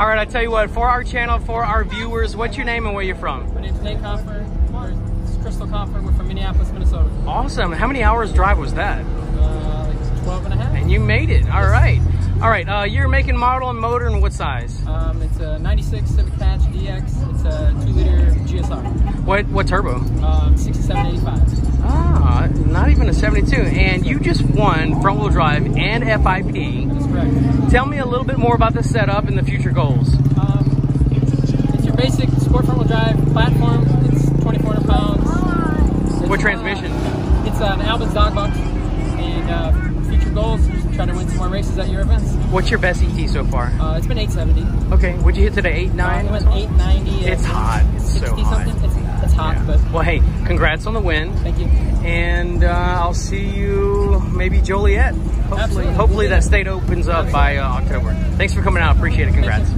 All right, I tell you what, for our channel, for our viewers, what's your name and where you're from? My name's Nate Compher. It's Crystal Compher. We're from Minneapolis, Minnesota. Awesome. How many hours drive was that? Uh, like 12 and a half. And you made it. All right. All right. Uh, you're making model and motor and what size? Um, it's a 96 Civic Hatch DX. It's a 2 liter GSR. What what turbo? Um, 6785. Ah, not even a 72. And you just won front wheel drive and FIP. Correct. Tell me a little bit more about the setup and the future goals. Um, it's your basic sport front wheel drive platform. It's 2,400 pounds. It's, What transmission? Uh, it's an Albus Dogbox. And uh, future goals, just try to win some more races at your events. What's your best ET so far? Uh, it's been 870. Okay, what'd you hit today? Eight, Uh, nine? it went 890. It's hot. It's so hot. something. It's, it's hot, Yeah. but Well, hey, congrats on the win. thank you. And uh, I'll see you maybe Joliet. Hopefully, hopefully that state opens up by uh, October. Thanks for coming out. Appreciate it. Congrats.